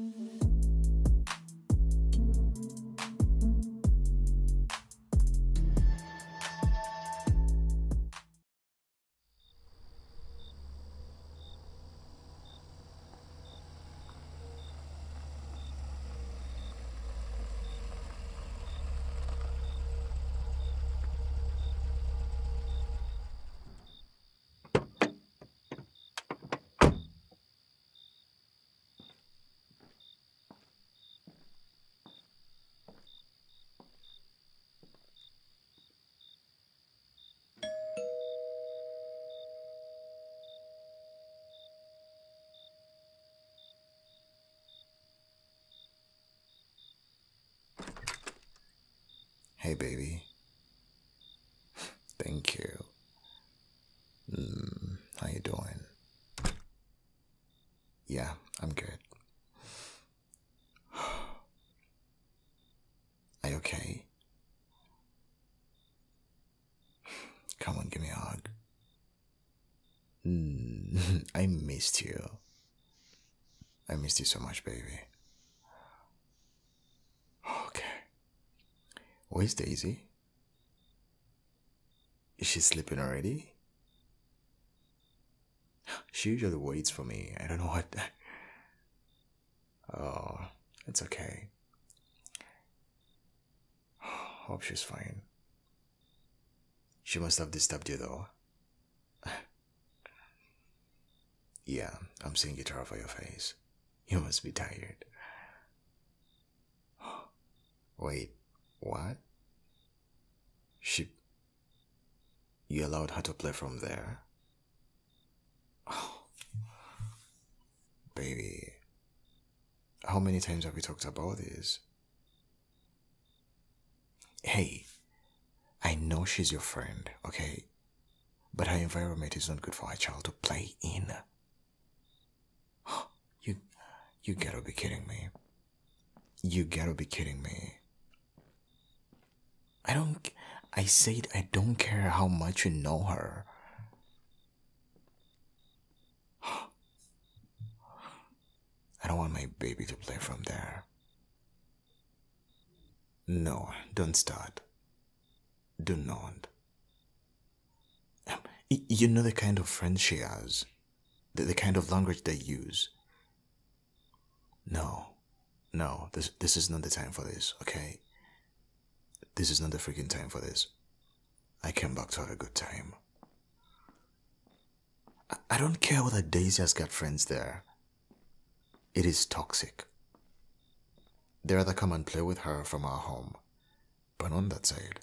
Mm-hmm. Hey, baby. Thank you. Mm, how you doing? Yeah, I'm good. Are you okay? Come on, give me a hug. Mm, I missed you. I missed you so much, baby. Okay. Oh, Where's Daisy? Is she sleeping already? She usually waits for me. I don't know what. Oh, it's okay. Hope she's fine. She must have disturbed you though. yeah, I'm seeing it over your face. You must be tired. Wait, what? She. You allowed her to play from there? Oh. Baby. How many times have we talked about this? Hey, I know she's your friend, okay? But her environment is not good for a child to play in. You, you gotta be kidding me. You gotta be kidding me. I don't. I said I don't care how much you know her. I don't want my baby to play from there. No, don't start. Do not. You know the kind of friends she has, the, the kind of language they use. No, no, this, this is not the time for this, okay? This is not the freaking time for this. I came back to have a good time. I, I don't care whether Daisy has got friends there. It is toxic. They rather come and play with her from our home, but on that side.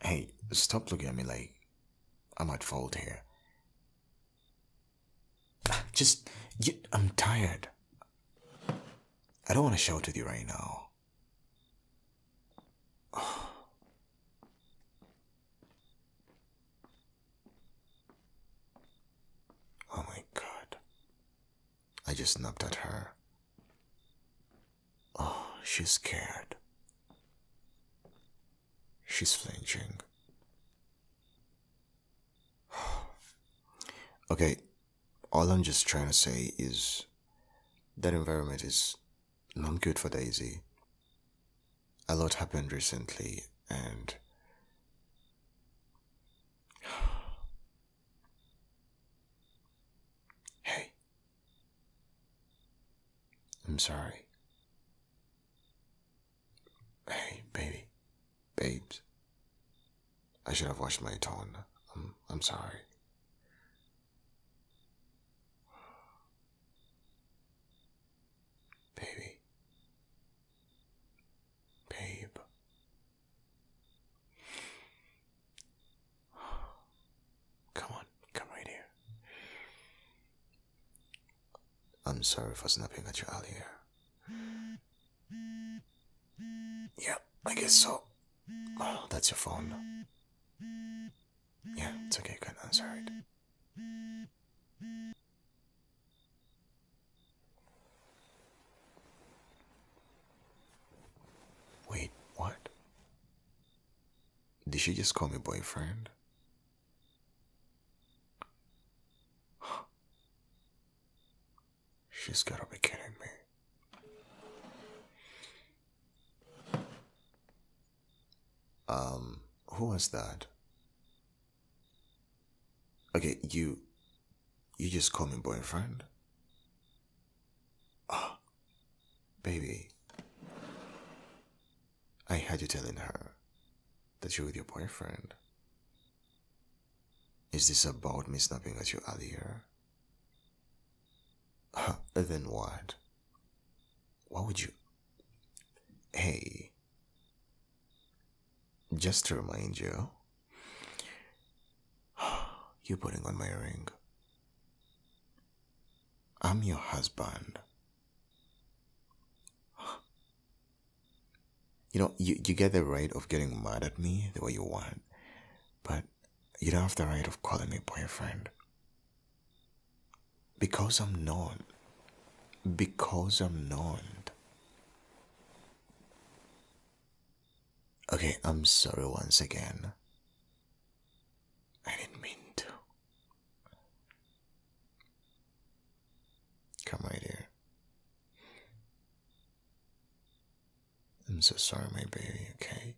Hey, stop looking at me like I'm at fault here. Just, you, I'm tired. I don't want to shout with you right now. Oh my god. I just snapped at her. Oh, she's scared. She's flinching. okay, all I'm just trying to say is that environment is not good for Daisy. A lot happened recently, and hey, I'm sorry. Hey, baby, babes, I should have washed my tone. I'm, I'm sorry. Baby. Babe. Come on, come right here. I'm sorry for snapping at you earlier. Yeah, I guess so. Oh, that's your phone. Yeah, it's okay, you can answer it. Wait, what? Did she just call me boyfriend? She's gotta be kidding me. Um, who was that? Okay, you. You just call me boyfriend? Ah, baby. I had you telling her that you're with your boyfriend. Is this about me snapping at you earlier? Then what? Why would you? Hey, just to remind you, you're putting on my ring. I'm your husband. You know, you, you get the right of getting mad at me the way you want, but you don't have the right of calling me boyfriend. Because I'm not. Because I'm not. Okay, I'm sorry once again. I didn't mean to. Come right here. I'm so sorry, my baby, okay?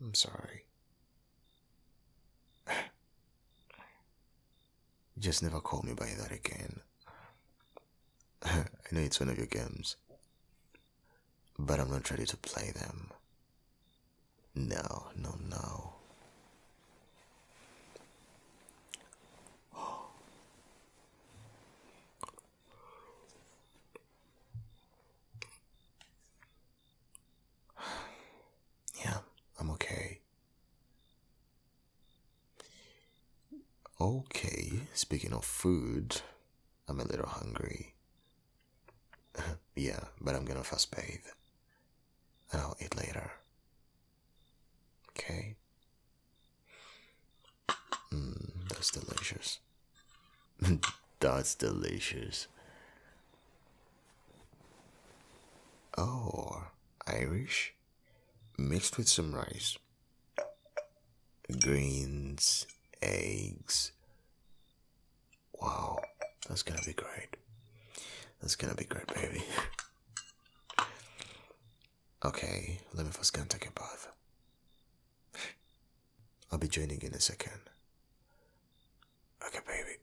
I'm sorry. Just never call me by that again. I know it's one of your games, but I'm not ready to play them. No, no, no. Yeah, I'm okay. Okay, speaking of food, I'm a little hungry. Yeah, but I'm gonna first bathe. And I'll eat later. Okay? Mmm, that's delicious. that's delicious. Oh, Irish? Mixed with some rice. Greens, eggs. Wow, that's gonna be great. That's gonna be great, baby. Okay, let me first go and take a bath. I'll be joining in a second. Okay, baby.